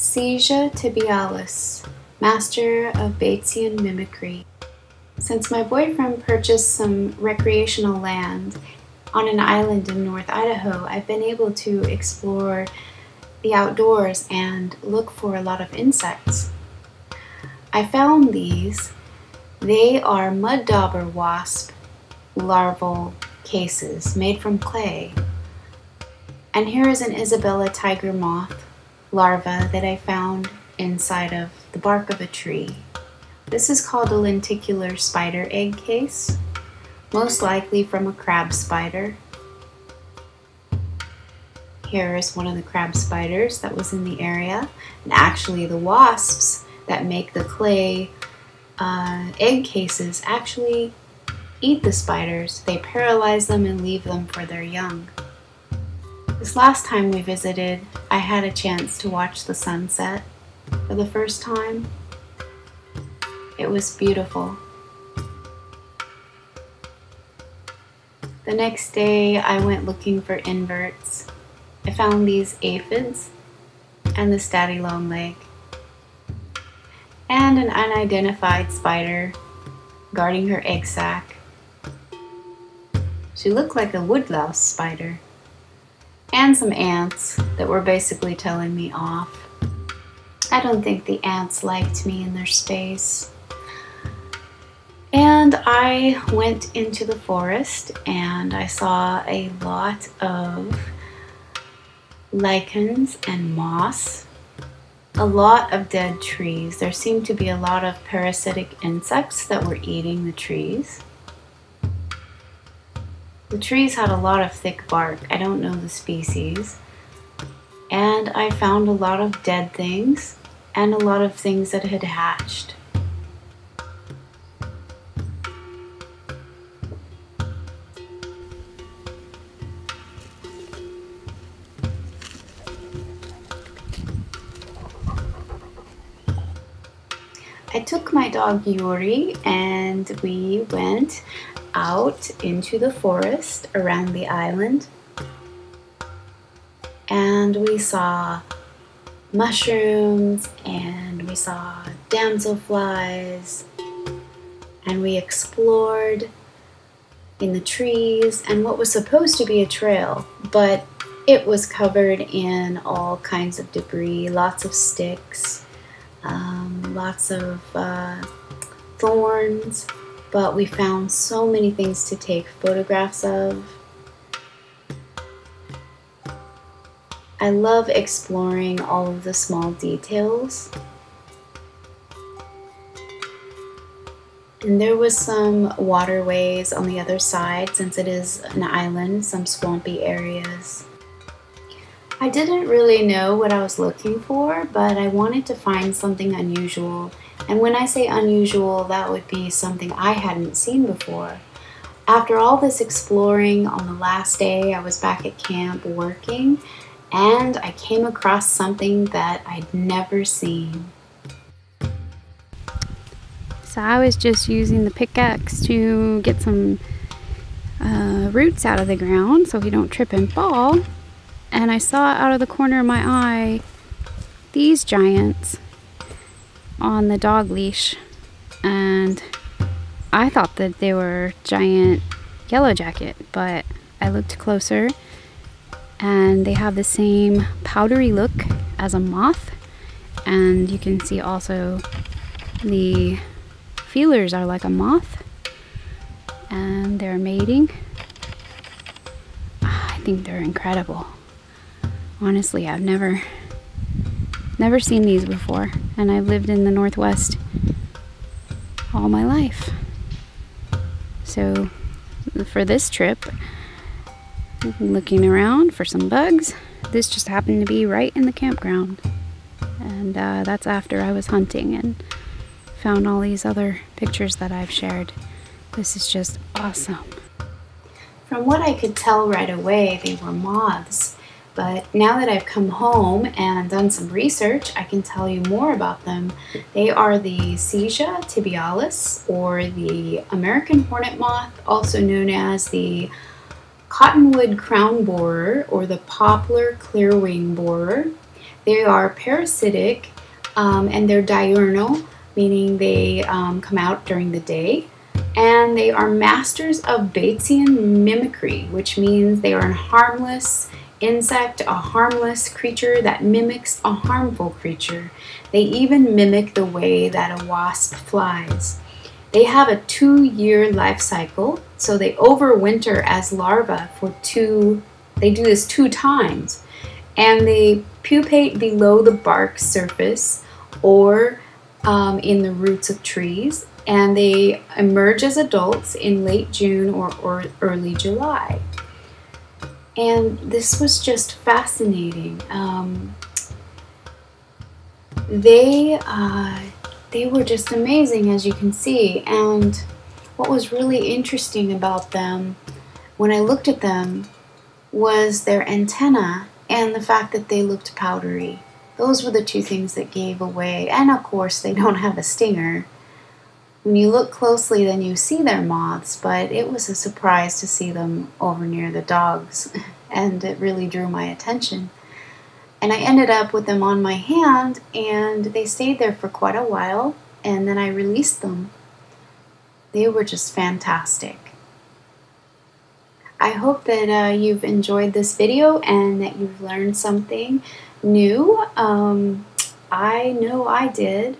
Sesia tibialis, master of Batesian mimicry. Since my boyfriend purchased some recreational land on an island in North Idaho, I've been able to explore the outdoors and look for a lot of insects. I found these. They are mud dauber wasp larval cases made from clay. And here is an Isabella tiger moth larva that I found inside of the bark of a tree. This is called a lenticular spider egg case, most likely from a crab spider. Here is one of the crab spiders that was in the area, and actually the wasps that make the clay uh, egg cases actually eat the spiders. They paralyze them and leave them for their young. This last time we visited, I had a chance to watch the sunset for the first time. It was beautiful. The next day, I went looking for inverts. I found these aphids and the stati longleg, and an unidentified spider guarding her egg sac. She looked like a woodlouse spider and some ants that were basically telling me off. I don't think the ants liked me in their space. And I went into the forest and I saw a lot of lichens and moss, a lot of dead trees. There seemed to be a lot of parasitic insects that were eating the trees. The trees had a lot of thick bark. I don't know the species. And I found a lot of dead things and a lot of things that had hatched. I took my dog Yuri and we went out into the forest around the island. And we saw mushrooms and we saw damselflies and we explored in the trees and what was supposed to be a trail, but it was covered in all kinds of debris, lots of sticks, um, lots of uh, thorns, but we found so many things to take photographs of. I love exploring all of the small details. And there was some waterways on the other side since it is an island, some swampy areas. I didn't really know what I was looking for, but I wanted to find something unusual and when I say unusual, that would be something I hadn't seen before. After all this exploring on the last day, I was back at camp working and I came across something that I'd never seen. So I was just using the pickaxe to get some uh, roots out of the ground so we don't trip and fall. And I saw out of the corner of my eye these giants on the dog leash and I thought that they were giant yellow jacket, but I looked closer and they have the same powdery look as a moth and you can see also the feelers are like a moth and they're mating. Ah, I think they're incredible. Honestly, I've never Never seen these before, and I've lived in the Northwest all my life. So, for this trip, looking around for some bugs, this just happened to be right in the campground. And uh, that's after I was hunting and found all these other pictures that I've shared. This is just awesome. From what I could tell right away, they were moths. But now that I've come home and done some research, I can tell you more about them. They are the Sesia tibialis, or the American hornet moth, also known as the cottonwood crown borer, or the poplar clearwing borer. They are parasitic um, and they're diurnal, meaning they um, come out during the day. And they are masters of Batesian mimicry, which means they are harmless insect, a harmless creature that mimics a harmful creature. They even mimic the way that a wasp flies. They have a two year life cycle, so they overwinter as larvae for two, they do this two times. And they pupate below the bark surface or um, in the roots of trees. And they emerge as adults in late June or, or early July. And this was just fascinating. Um, they uh, they were just amazing, as you can see. And what was really interesting about them, when I looked at them, was their antenna and the fact that they looked powdery. Those were the two things that gave away. And of course, they don't have a stinger. When you look closely, then you see their moths, but it was a surprise to see them over near the dogs, and it really drew my attention. And I ended up with them on my hand, and they stayed there for quite a while, and then I released them. They were just fantastic. I hope that uh, you've enjoyed this video and that you've learned something new. Um, I know I did.